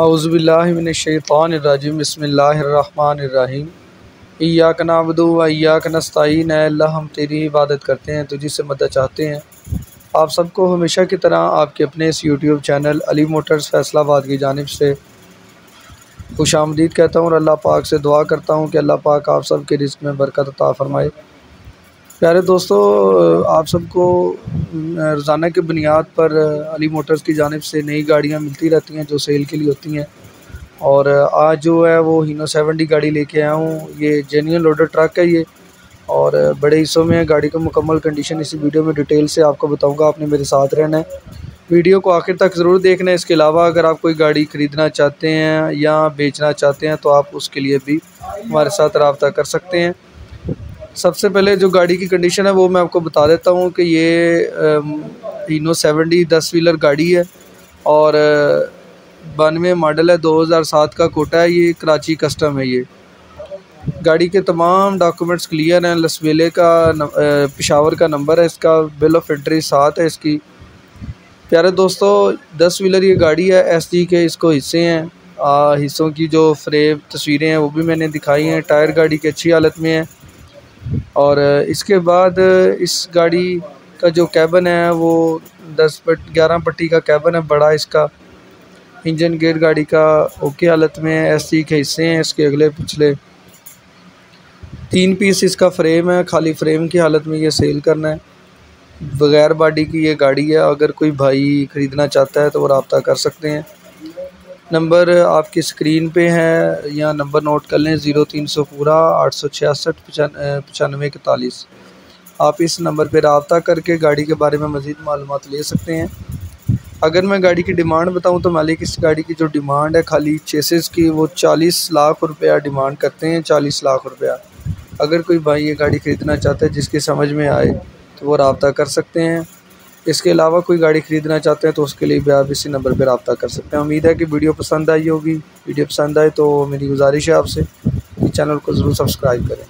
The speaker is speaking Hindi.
अउज़बिल्लिनशैतानरजीम बसमीम ईयाक नाबदू व अल्लाह हम तेरी इबादत करते हैं तुझी से मदद चाहते हैं आप सबको हमेशा की तरह आपके अपने इस YouTube channel Ali Motors Faisalabad की जानब से खुश आमदीद कहता हूँ और अल्लाह पाक से दुआ करता हूँ कि अल्लाह पाक आप सब के रिस्क में बरकत अता फ़रमाए प्यारे दोस्तों, आप सबको रोज़ाना की बुनियाद पर अली मोटर्स की जानब से नई गाड़ियाँ मिलती रहती हैं जो सेल के लिए होती हैं। और आज जो है वो हीनो सेवेंटी गाड़ी लेके आया हूँ। ये जेन्यून लोडर ट्रक है ये। और बड़े हिस्सों में गाड़ी का मुकम्मल कंडीशन इसी वीडियो में डिटेल से आपको बताऊँगा। आपने मेरे साथ रहना है। वीडियो को आखिर तक ज़रूर देखना है। इसके अलावा अगर आप कोई गाड़ी ख़रीदना चाहते हैं या बेचना चाहते हैं तो आप उसके लिए भी हमारे साथ रबता कर सकते हैं। सबसे पहले जो गाड़ी की कंडीशन है, वो मैं आपको बता देता हूँ कि ये इनो सेवेंटी दस व्हीलर गाड़ी है और बानवे मॉडल है 2007 का कोटा है, ये कराची कस्टम है ये। गाड़ी के तमाम डॉक्यूमेंट्स क्लियर हैं लसवेले का पिशावर का नंबर है, इसका बिल ऑफ़ एंट्री सात है इसकी। प्यारे दोस्तों, दस व्हीलर ये गाड़ी है एस जी के इसको हिस्से हैं। हिस्सों की जो फ्रेम, तस्वीरें हैं, वो भी मैंने दिखाई हैं। टायर गाड़ी की अच्छी हालत में है। और इसके बाद इस गाड़ी का जो कैबन है, वो दस पट, ग्यारह पट्टी का कैबन है, बड़ा इसका। इंजन गेयर गाड़ी का ओके हालत में है एस के हिस्से हैं इसके अगले पिछले। तीन पीस इसका फ्रेम है, खाली फ्रेम की हालत में ये सेल करना है। बग़ैर बॉडी की ये गाड़ी है, अगर कोई भाई ख़रीदना चाहता है तो वो रबता कर सकते हैं। नंबर आपकी स्क्रीन पे है, या नंबर नोट कर लें, ज़ीरो तीन सौ पूरा आठ सौ छियासठ पचानवे इकतालीस। आप इस नंबर पर रबता करके गाड़ी के बारे में मज़ीद मालूम ले सकते हैं। अगर मैं गाड़ी की डिमांड बताऊँ तो मालिक इस गाड़ी की जो डिमांड है, खाली चेसिस की, वो चालीस लाख रुपया डिमांड करते हैं, चालीस लाख रुपया। अगर कोई भाई ये गाड़ी ख़रीदना चाहता है, जिसकी समझ में आए तो वो रबता कर सकते हैं। इसके अलावा कोई गाड़ी ख़रीदना चाहते हैं तो उसके लिए भी आप इसी नंबर पर रबता कर सकते हैं। उम्मीद है कि वीडियो पसंद आई होगी। वीडियो पसंद आए तो मेरी गुजारिश है आपसे कि चैनल को ज़रूर सब्सक्राइब करें।